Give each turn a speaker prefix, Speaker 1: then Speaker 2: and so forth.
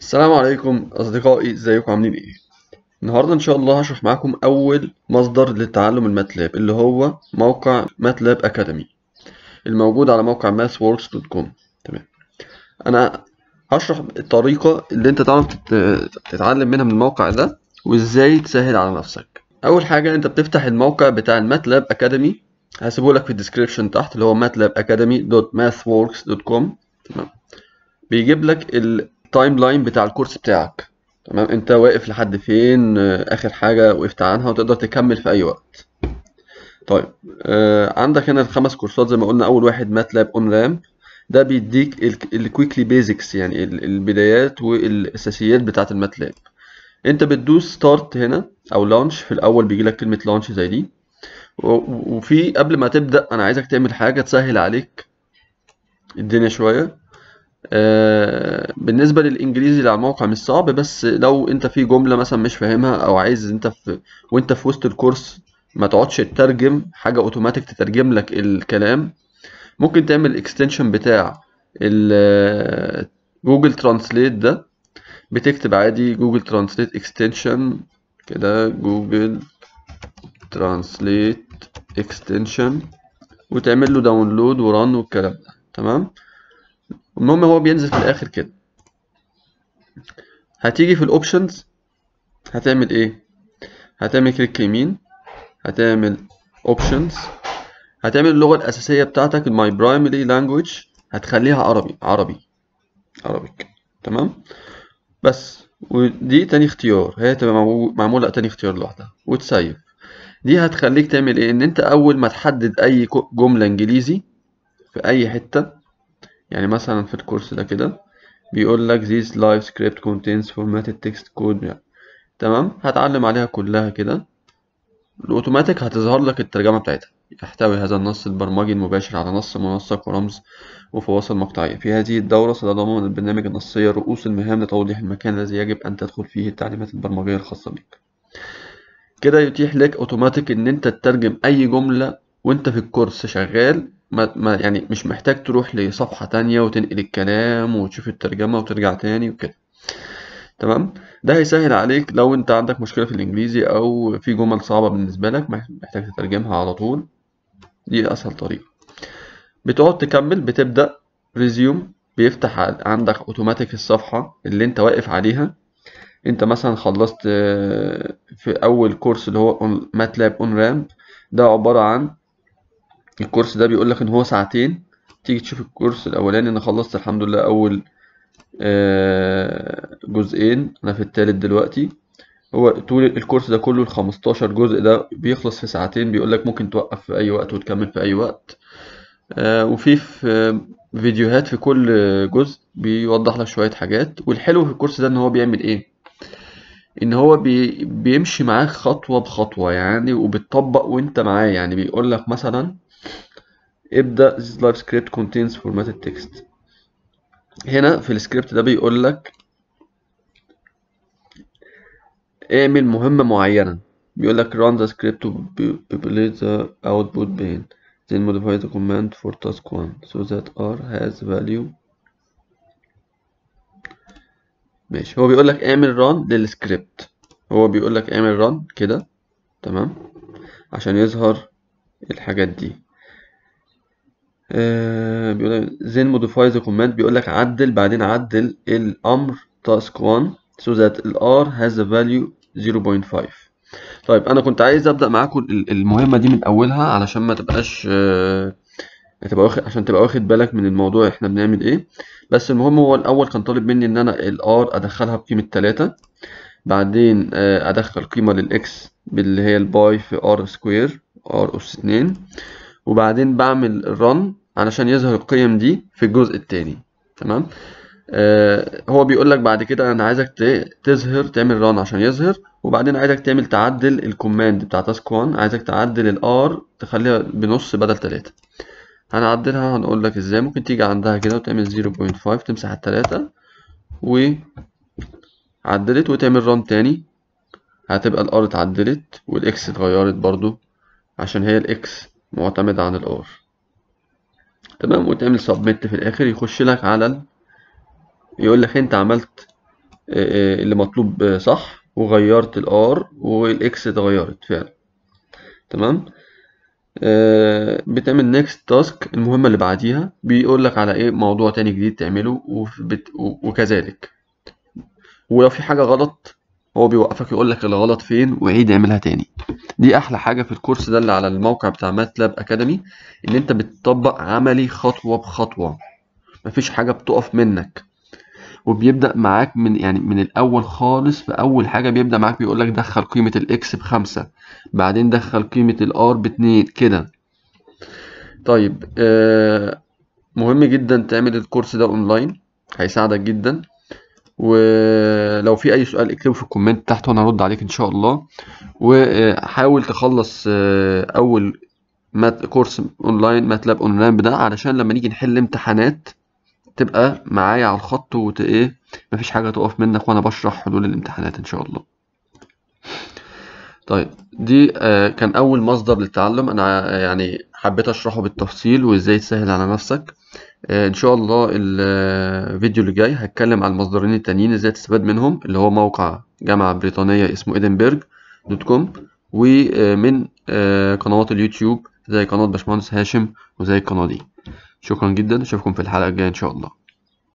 Speaker 1: السلام عليكم أصدقائي إزيكم؟ عاملين إيه؟ النهاردة إن شاء الله هشرح معاكم أول مصدر لتعلم الماتلاب اللي هو موقع ماتلاب أكاديمي. الموجود على موقع mathworks.com تمام. أنا هشرح الطريقة اللي أنت تعرف تت- تتعلم منها من الموقع ده وإزاي تسهل على نفسك. أول حاجة أنت بتفتح الموقع بتاع الماتلاب أكاديمي. هسيبه لك في الديسكريبشن تحت اللي هو matlabacademy.mathworks.com تمام. بيجيب لك ال timeline بتاع الكورس بتاعك. تمام؟ انت واقف لحد فين؟ آه، آخر حاجة وقفت عنها وتقدر تكمل في أي وقت. طيب آه عندك هنا الخمس كورسات زي ما قلنا أول واحد MATLAB Onramp ده بيديك ال quickly basics يعني ال- البدايات والأساسيات بتاعة ال MATLAB. انت بتدوس start هنا أو launch في الأول بيجي لك كلمة launch زي دي. وفي قبل ما تبدأ أنا عايزك تعمل حاجة تسهل عليك الدنيا شوية. آه، بالنسبة للإنجليزي اللي على الموقع مش صعب بس لو أنت في جملة مثلا مش فاهمها أو عايز أنت في وأنت في وسط الكورس ما تقعدش تترجم حاجة أوتوماتيك تترجم لك الكلام. ممكن تعمل ال extension بتاع Google Translate ده. بتكتب عادي Google Translate extension كده Google Translate extension وتعمل له download و run والكلام ده. تمام؟ المهم هو بينزل في الآخر كده. هتيجي في ال options هتعمل إيه؟ هتعمل click يمين هتعمل options هتعمل اللغة الأساسية بتاعتك ال my primary language هتخليها عربي عربي Arabic تمام؟ بس ودي تاني اختيار. هي تبقى معمو- معمولة تاني اختيار لوحدها. وتسيف. دي هتخليك تعمل إيه؟ إن أنت أول ما تحدد أي جملة إنجليزي في أي حتة يعني مثلا في الكورس ده كده بيقول لك this live script contains formatted text code يعني. تمام؟ هتعلم عليها كلها كده. الاوتوماتيك هتظهر لك الترجمة بتاعتها. يحتوي هذا النص البرمجي المباشر على نص منسق ورمز وفواصل مقطعية. في هذه الدورة سنضم البرنامج النصية رؤوس المهام لتوضيح المكان الذي يجب أن تدخل فيه التعليمات البرمجية الخاصة بك. كده يتيح لك اوتوماتيك إن أنت تترجم أي جملة وأنت في الكورس شغال. ما ما يعني مش محتاج تروح لصفحة تانية وتنقل الكلام وتشوف الترجمة وترجع تاني وكده. تمام؟ ده هيسهل عليك لو انت عندك مشكلة في الإنجليزي أو في جمل صعبة بالنسبة لك مح- محتاج تترجمها على طول. دي أسهل طريقة. بتقعد تكمل بتبدأ resume بيفتح عندك اوتوماتيك الصفحة اللي انت واقف عليها. انت مثلا خلصت آه، في أول كورس اللي هو MATLAB Onramp ده عبارة عن الكورس ده بيقول لك إن هو ساعتين. تيجي تشوف الكورس الأولاني أنا خلصت الحمد لله أول آه، جزئين. أنا في التالت دلوقتي. هو طول الكورس ده كله ال 15 جزء ده بيخلص في ساعتين. بيقول لك ممكن توقف في أي وقت وتكمل في أي وقت. آه، وفي في آه، فيديوهات في كل جزء بيوضح لك شوية حاجات. والحلو في الكورس ده إن هو بيعمل إيه؟ إن هو بي بيمشي معاك خطوة بخطوة يعني وبتطبق وأنت معاه. يعني بيقول لك مثلا ابدأ this live script contains formatted text هنا في السكريبت ده بيقول لك اعمل مهمة معينة بيقول لك run the script to pu- populate the output pane then modify the command for task 1 so that R has value ماشي هو بيقول لك اعمل run للسكريبت هو بيقول لك اعمل run كده تمام عشان يظهر الحاجات دي آه بيقول then modify the command. بيقول لك عدل بعدين عدل الأمر task 1 so that ال R has a value 0.5 طيب أنا كنت عايز أبدأ معاكم ال- المهمة دي من أولها علشان ما تبقاش آه تبقى واخد عشان تبقى واخد بالك من الموضوع إحنا بنعمل إيه. بس المهم هو الأول كان طالب مني إن أنا ال R أدخلها بقيمة 3 بعدين آه أدخل قيمة لل X اللي هي ال pi في R square R أس 2 وبعدين بعمل ال run علشان يظهر القيم دي في الجزء التاني. تمام؟ آه هو بيقول لك بعد كده أنا عايزك تظهر تعمل run عشان يظهر وبعدين عايزك تعمل تعدل ال command بتاع task 1 عايزك تعدل ال R تخليها بنص بدل 3 هنعدلها هنقول لك إزاي. ممكن تيجي عندها كده وتعمل 0.5 تمسح التلاتة وعدلت وتعمل run تاني. هتبقى ال R اتعدلت وال X اتغيرت برضو عشان هي ال X معتمدة عن ال R تمام؟ وتعمل submit في الآخر يخش لك على ال... يقول لك أنت عملت آه، اللي مطلوب آه، صح وغيرت ال R وال X اتغيرت فعلا. تمام؟ آه، بتعمل next task المهمة اللي بعديها بيقول لك على إيه موضوع تاني جديد تعمله. وكذلك. ولو في حاجة غلط هو بيوقفك يقول لك الغلط فين وعيد اعملها تاني. دي أحلى حاجة في الكورس ده اللي على الموقع بتاع MATLAB Academy إن أنت بتطبق عملي خطوة بخطوة. مفيش حاجة بتقف منك. وبيبدأ معاك من يعني من الأول خالص في أول حاجة بيبدأ معاك بيقول لك دخل قيمة ال X بخمسة بعدين دخل قيمة ال R باتنين كده. طيب آه مهم جدا تعمل الكورس ده أونلاين هيساعدك جدا. ولو في أي سؤال اكتبه في ال comment تحت وأنا هرد عليك إن شاء الله. وحاول تخلص آه أول مات كورس online MATLAB online ده علشان لما نيجي نحل امتحانات تبقى معايا على الخط وت إيه مفيش حاجة تقف منك وأنا بشرح حلول الامتحانات إن شاء الله. طيب دي آه كان أول مصدر للتعلم. أنا آه، يعني حبيت أشرحه بالتفصيل وإزاي تسهل على نفسك. إن شاء الله الفيديو اللي جاي هتكلم عن المصدرين التانيين إزاي تستفاد منهم اللي هو موقع جامعة بريطانية اسمه إدنبرج دوت كوم ومن آه قنوات اليوتيوب زي قناة باشمهندس هاشم وزي القناة دي. شكرا جدا أشوفكم في الحلقة الجاية إن شاء الله.